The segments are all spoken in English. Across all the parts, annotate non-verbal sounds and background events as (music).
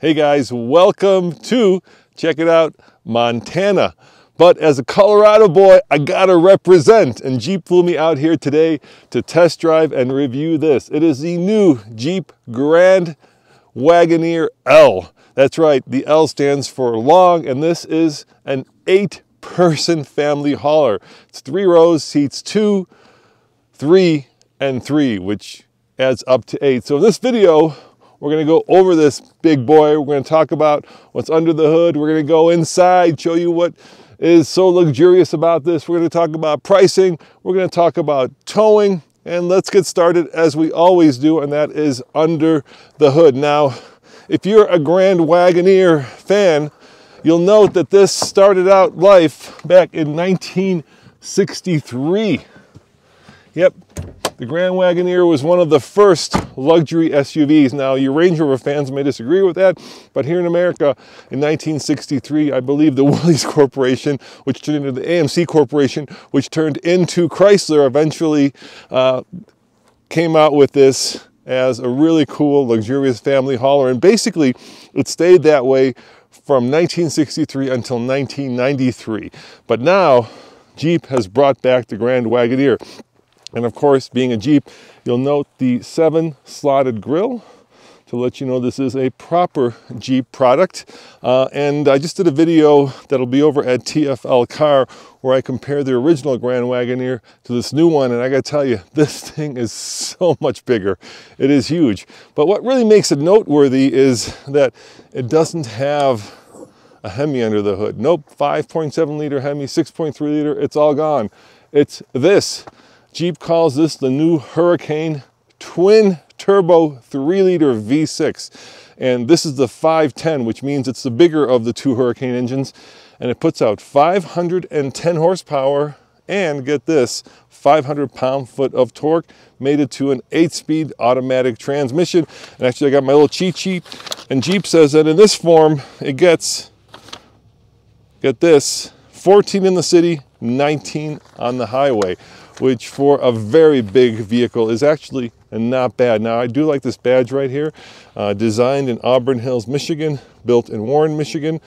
Hey guys, welcome to, check it out, Montana. But as a Colorado boy, I gotta represent. And Jeep flew me out here today to test drive and review this. It is the new Jeep Grand Wagoneer L. That's right, the L stands for long, and this is an eight person family hauler. It's three rows, seats two, three, and three, which adds up to eight. So in this video, we're gonna go over this big boy. We're gonna talk about what's under the hood. We're gonna go inside, show you what is so luxurious about this. We're gonna talk about pricing. We're gonna talk about towing. And let's get started as we always do, and that is under the hood. Now, if you're a Grand Wagoneer fan, you'll note that this started out life back in 1963. Yep, the Grand Wagoneer was one of the first luxury SUVs. Now, you Range Rover fans may disagree with that, but here in America in 1963, I believe the (laughs) Willys Corporation, which turned into the AMC Corporation, which turned into Chrysler, eventually uh, came out with this as a really cool, luxurious family hauler. And basically, it stayed that way from 1963 until 1993. But now, Jeep has brought back the Grand Wagoneer. And of course, being a Jeep, you'll note the seven slotted grille to let you know this is a proper Jeep product. Uh, and I just did a video that'll be over at TFL Car where I compare the original Grand Wagoneer to this new one. And I gotta tell you, (laughs) this thing is so much bigger. It is huge. But what really makes it noteworthy is that it doesn't have a Hemi under the hood. Nope, 5.7 liter Hemi, 6.3 liter, it's all gone. It's this. Jeep calls this the new Hurricane twin turbo 3 liter V6. And this is the 510, which means it's the bigger of the two Hurricane engines. And it puts out 510 horsepower and get this 500 pound foot of torque made it to an eight speed automatic transmission. And actually I got my little cheat sheet and Jeep says that in this form, it gets, get this, 14 in the city, 19 on the highway which for a very big vehicle is actually not bad. Now, I do like this badge right here, uh, designed in Auburn Hills, Michigan, built in Warren, Michigan,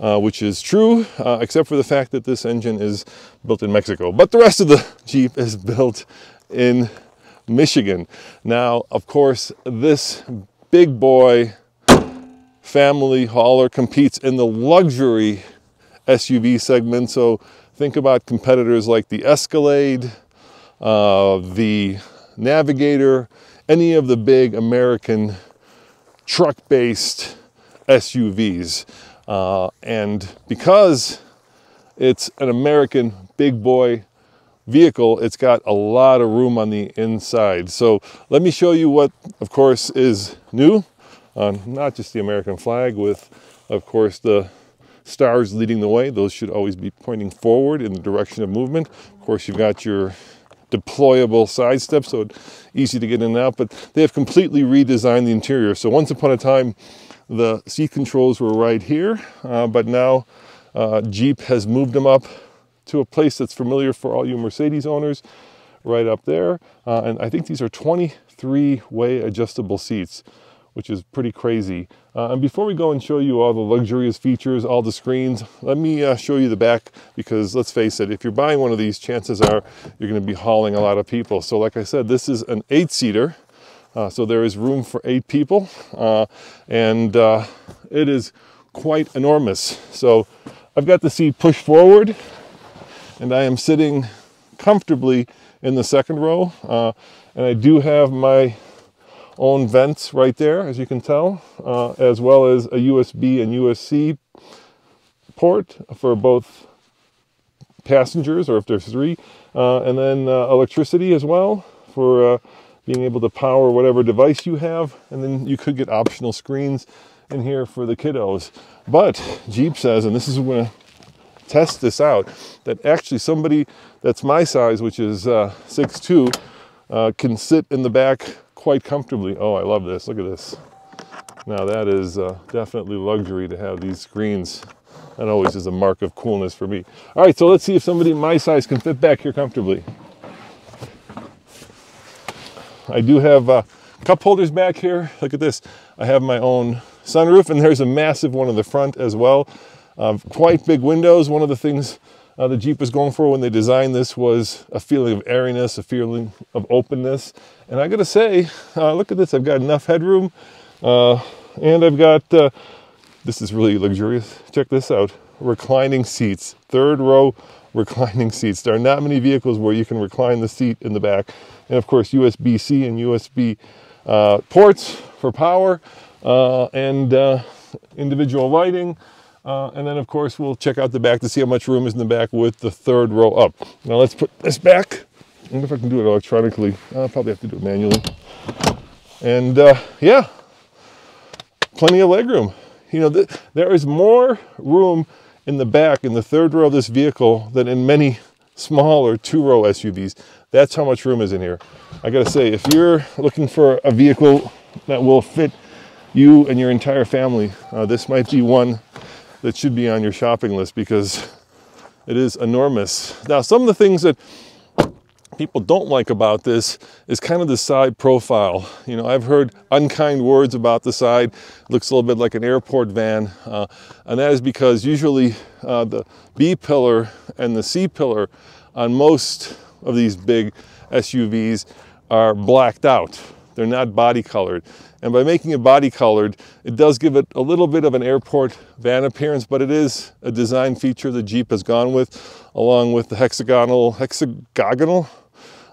uh, which is true, uh, except for the fact that this engine is built in Mexico. But the rest of the (laughs) Jeep is built in Michigan. Now, of course, this big boy family hauler competes in the luxury SUV segment. So think about competitors like the Escalade, uh, the Navigator, any of the big American truck-based SUVs. Uh, and because it's an American big boy vehicle, it's got a lot of room on the inside. So let me show you what, of course, is new. Uh, not just the American flag with, of course, the stars leading the way. Those should always be pointing forward in the direction of movement. Of course, you've got your deployable side steps, so easy to get in and out. But they have completely redesigned the interior. So once upon a time, the seat controls were right here, uh, but now uh, Jeep has moved them up to a place that's familiar for all you Mercedes owners, right up there. Uh, and I think these are 23 way adjustable seats which is pretty crazy. Uh, and before we go and show you all the luxurious features, all the screens, let me uh, show you the back because let's face it, if you're buying one of these, chances are you're gonna be hauling a lot of people. So like I said, this is an eight seater. Uh, so there is room for eight people uh, and uh, it is quite enormous. So I've got the seat pushed forward and I am sitting comfortably in the second row. Uh, and I do have my own vents right there, as you can tell, uh, as well as a USB and USB port for both passengers, or if there's three, uh, and then uh, electricity as well for uh, being able to power whatever device you have, and then you could get optional screens in here for the kiddos. But Jeep says, and this is to test this out, that actually somebody that's my size, which is uh, 6'2", uh, can sit in the back quite comfortably. Oh, I love this. Look at this. Now that is uh, definitely luxury to have these screens. That always is a mark of coolness for me. All right, so let's see if somebody my size can fit back here comfortably. I do have uh, cup holders back here. Look at this. I have my own sunroof, and there's a massive one in the front as well. Uh, quite big windows. One of the things uh, the Jeep was going for when they designed this was a feeling of airiness, a feeling of openness. And I gotta say, uh, look at this. I've got enough headroom, uh, and I've got. Uh, this is really luxurious. Check this out. Reclining seats, third row reclining (laughs) seats. There are not many vehicles where you can recline the seat in the back. And of course, USB-C and USB uh, ports for power uh, and individual lighting. Uh, and then of course, we'll check out the back to see how much room is in the back with the third row up. Now let's put this back. I wonder if I can do it electronically. I'll probably have to do it manually. And uh, yeah, plenty of legroom. You know, th there is more room in the back in the third row of this vehicle than in many smaller two-row SUVs. That's how much room is in here. I gotta say, if you're looking for a vehicle that will fit you and your entire family, uh, this might be one that should be on your shopping list because it is enormous. Now, some of the things that people don't like about this is kind of the side profile. You know, I've heard unkind words about the side. It looks a little bit like an airport van. Uh, and that is because usually uh, the B pillar and the C pillar on most of these big SUVs are blacked out. They're not body colored. And by making it body colored, it does give it a little bit of an airport van appearance, but it is a design feature the Jeep has gone with, along with the hexagonal, hexagonal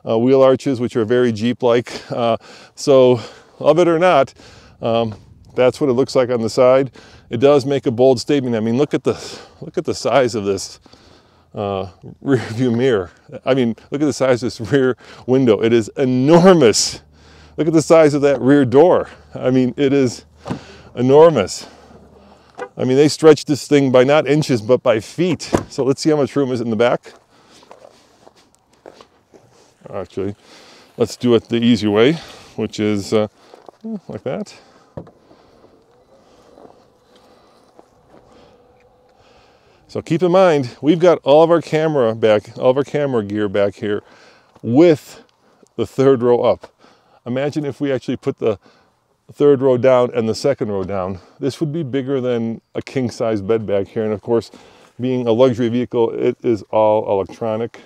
uh, wheel arches, which are very Jeep-like. Uh, so love it or not, um, that's what it looks like on the side. It does make a bold statement. I mean, look at the, look at the size of this uh, rear view mirror. I mean, look at the size of this rear window. It is enormous. Look at the size of that rear door. I mean, it is enormous. I mean, they stretched this thing by not inches, but by feet. So let's see how much room is in the back actually. Let's do it the easy way, which is uh, like that. So keep in mind, we've got all of our camera back, all of our camera gear back here with the third row up. Imagine if we actually put the third row down and the second row down. This would be bigger than a king size bed back here. And of course, being a luxury vehicle, it is all electronic.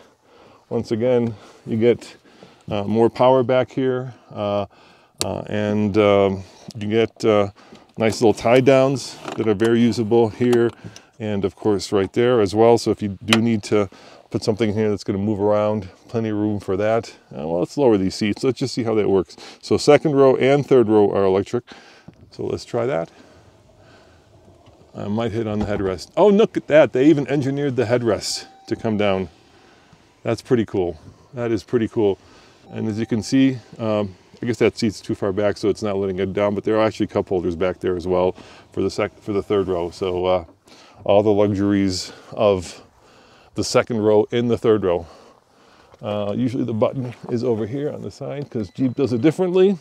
Once again, you get uh, more power back here uh, uh, and um, you get uh, nice little tie downs that are very usable here and of course right there as well. So if you do need to put something here that's going to move around, plenty of room for that. Uh, well, let's lower these seats. Let's just see how that works. So second row and third row are electric. So let's try that. I might hit on the headrest. Oh, look at that. They even engineered the headrest to come down. That's pretty cool. That is pretty cool. And as you can see, um, I guess that seat's too far back, so it's not letting it down, but there are actually cup holders back there as well for the sec for the third row. So uh, all the luxuries of the second row in the third row. Uh, usually the button is over here on the side because Jeep does it differently.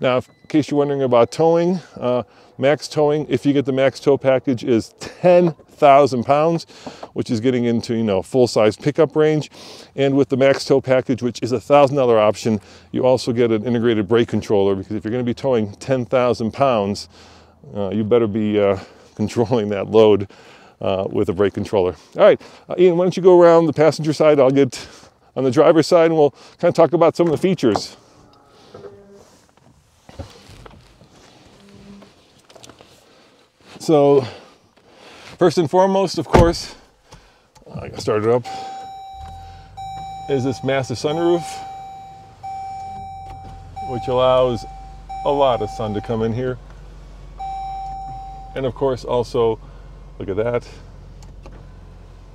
Now, in case you're wondering about towing, uh, max towing, if you get the max tow package, is 10,000 pounds, which is getting into, you know, full-size pickup range. And with the max tow package, which is a $1,000 option, you also get an integrated brake controller because if you're going to be towing 10,000 pounds, uh, you better be uh, (laughs) controlling that load uh, with a brake controller. All right, uh, Ian, why don't you go around the passenger side? I'll get on the driver's side and we'll kind of talk about some of the features. So first and foremost, of course, I got started up, is this massive sunroof, which allows a lot of sun to come in here. And of course, also, look at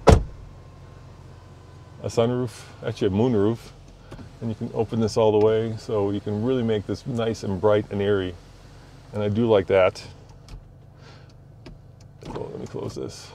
that, a sunroof, actually a moonroof, and you can open this all the way so you can really make this nice and bright and airy. And I do like that. So let me close this.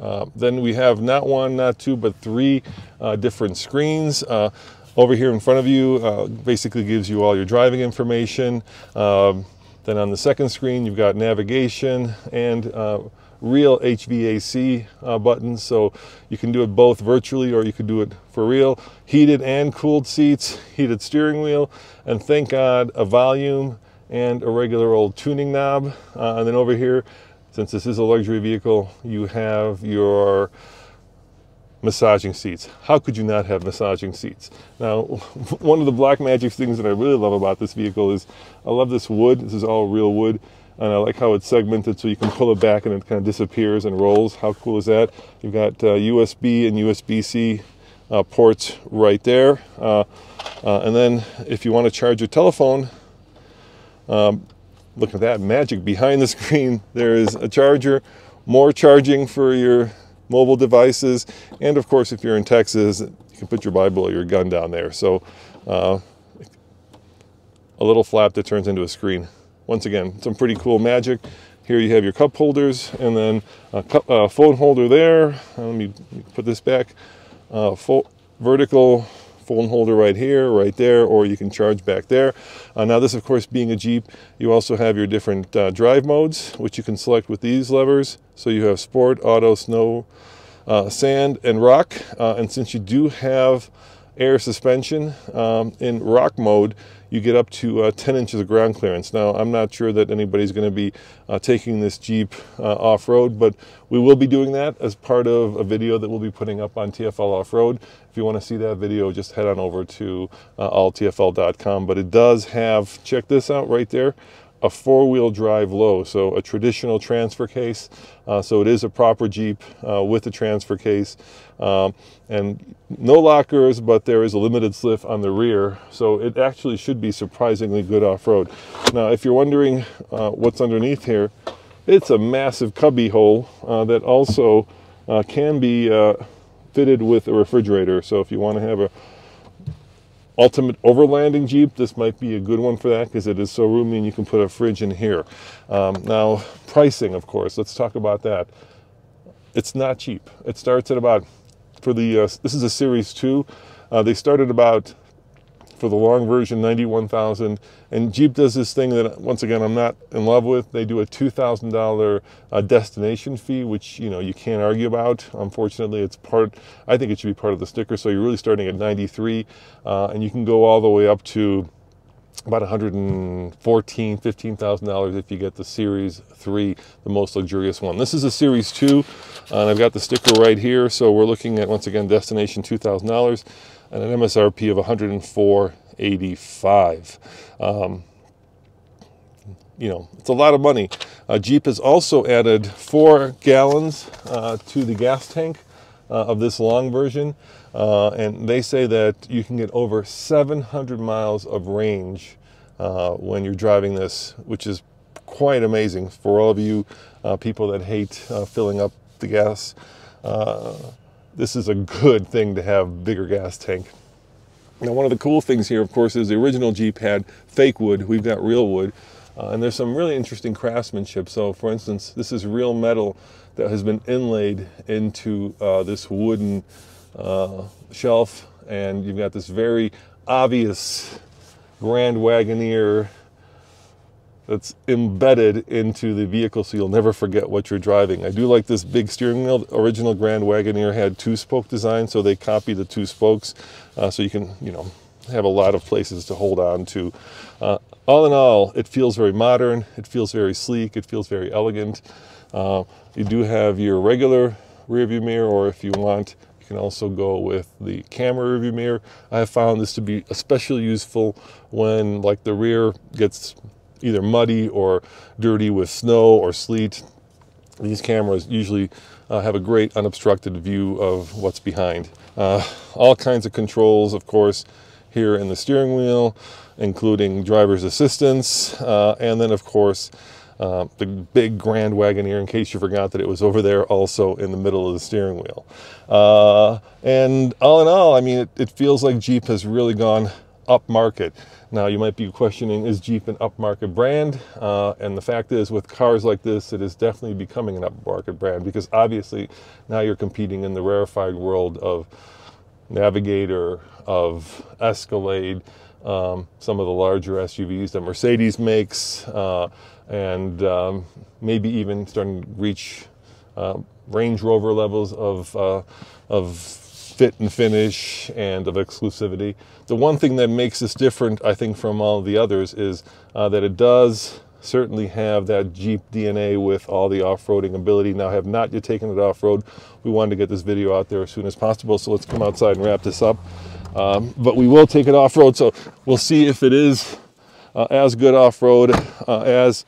Uh, then we have not one, not two, but three uh, different screens. Uh, over here in front of you uh, basically gives you all your driving information. Um, Then on the second screen, you've got navigation and uh, real HVAC uh, buttons. So you can do it both virtually or you could do it for real. Heated and cooled seats, heated steering wheel, and thank God a volume and a regular old tuning knob. Uh, and then over here, since this is a luxury vehicle, you have your massaging seats. How could you not have massaging seats? Now, (laughs) one of the Black Magic things that I really love about this vehicle is I love this wood. This is all real wood. And I like how it's segmented so you can pull it back and it kind of disappears and rolls. How cool is that? You've got uh, USB and USB-C uh, ports right there. Uh, uh, and then if you want to charge your telephone, um, look at that magic behind the screen. There is a charger, more charging for your mobile devices. And of course, if you're in Texas, you can put your Bible or your gun down there. So uh, a little flap that turns into a screen. Once again, some pretty cool magic. Here you have your cup holders and then a cup, uh, phone holder there. Uh, let me put this back. Uh, vertical phone holder right here, right there, or you can charge back there. Uh, now this, of course, being a Jeep, you also have your different uh, drive modes, which you can select with these levers. So you have sport, auto, snow, uh, sand, and rock. Uh, and since you do have air suspension um, in rock mode, you get up to uh, 10 inches of ground clearance. Now, I'm not sure that anybody's going to be uh, taking this Jeep uh, off-road, but we will be doing that as part of a video that we'll be putting up on TFL Off-Road. If you want to see that video, just head on over to uh, alltfl.com. But it does have, check this out right there, a four-wheel drive low, so a traditional transfer case. Uh, so it is a proper Jeep uh, with a transfer case. Um, and no lockers, but there is a limited slip on the rear. So it actually should be surprisingly good off-road. Now, if you're wondering uh, what's underneath here, it's a massive cubby hole uh, that also uh, can be uh, fitted with a refrigerator. So if you want to have a ultimate overlanding Jeep, this might be a good one for that because it is so roomy and you can put a fridge in here. Um, now, pricing, of course, let's talk about that. It's not cheap. It starts at about, for the, uh, this is a Series 2, uh, they started about for the long version 91,000 and Jeep does this thing that once again I'm not in love with. They do a $2,000 uh, destination fee which you know you can't argue about. Unfortunately it's part I think it should be part of the sticker. So you're really starting at 93 uh, and you can go all the way up to about 114 $15,000 if you get the series 3 the most luxurious one. This is a series 2 uh, and I've got the sticker right here. So we're looking at once again destination $2,000 and an MSRP of 104.85. Um, you know, it's a lot of money. Uh, Jeep has also added four gallons uh, to the gas tank uh, of this long version. Uh, and they say that you can get over 700 miles of range uh, when you're driving this, which is quite amazing for all of you uh, people that hate filling up the gas this is a good thing to have bigger gas tank. Now, one of the cool things here, of course, is the original Jeep had fake wood. We've got real wood. Uh, and there's some really interesting craftsmanship. So, for instance, this is real metal that has been inlaid into uh, this wooden uh, shelf. And you've got this very obvious Grand Wagoneer that's embedded into the vehicle so you'll never forget what you're driving. I do like this big steering wheel. The original Grand Wagoneer had two spoke design, so they copied the two spokes uh, so you can, you know, have a lot of places to hold on to. Uh, all in all, it feels very modern, it feels very sleek, it feels very elegant. Uh, you do have your regular rear view mirror, or if you want, you can also go with the camera rear view mirror. I have found this to be especially useful when like the rear gets either muddy or dirty with snow or sleet. These cameras usually uh, have a great unobstructed view of what's behind. Uh, all kinds of controls, of course, here in the steering wheel, including driver's assistance, uh, and then, of course, uh, the big Grand Wagoneer, in case you forgot that it was over there also in the middle of the steering wheel. Uh, and all in all, I mean, it, it feels like Jeep has really gone upmarket. Now you might be questioning, is Jeep an upmarket brand? Uh, and the fact is with cars like this, it is definitely becoming an upmarket brand because obviously now you're competing in the rarefied world of Navigator, of Escalade, um, some of the larger SUVs that Mercedes makes, uh, and um, maybe even starting to reach uh, Range Rover levels of, uh, of fit and finish and of exclusivity. The one thing that makes this different, I think, from all the others is uh, that it does certainly have that Jeep DNA with all the off-roading ability. Now, have not yet taken it off-road. We wanted to get this video out there as soon as possible, so let's come outside and wrap this up. Um, but we will take it off-road, so we'll see if it is uh, as good off-road uh, as,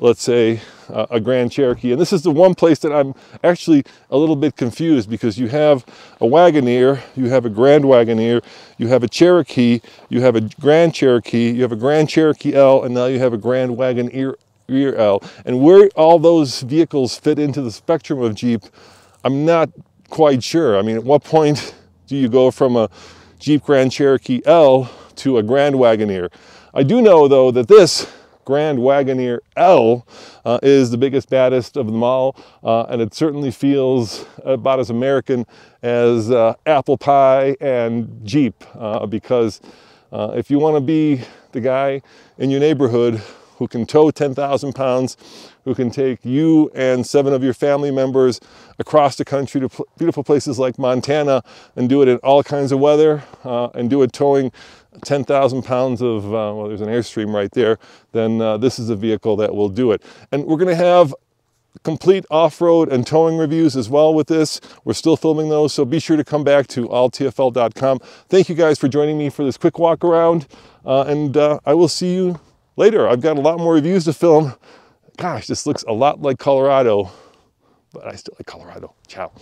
let's say, uh, a Grand Cherokee. And this is the one place that I'm actually a little bit confused because you have a Wagoneer, you have a Grand Wagoneer, you have a Cherokee, you have a Grand Cherokee, you have a Grand Cherokee L, and now you have a Grand Wagoneer rear L. And where all those vehicles fit into the spectrum of Jeep, I'm not quite sure. I mean, at what point (laughs) do you go from a Jeep Grand Cherokee L to a Grand Wagoneer? I do know though that this Grand Wagoneer L uh, is the biggest, baddest of them all, uh, and it certainly feels about as American as uh, apple pie and Jeep, uh, because uh, if you want to be the guy in your neighborhood who can tow 10,000 pounds, who can take you and seven of your family members across the country to beautiful places like Montana and do it in all kinds of weather uh, and do it towing 10,000 pounds of, uh, well, there's an Airstream right there, then uh, this is a vehicle that will do it. And we're going to have complete off-road and towing reviews as well with this. We're still filming those, so be sure to come back to alltfl.com. Thank you guys for joining me for this quick walk around, uh, and uh, I will see you later. I've got a lot more reviews to film. Gosh, this looks a lot like Colorado, but I still like Colorado. Ciao.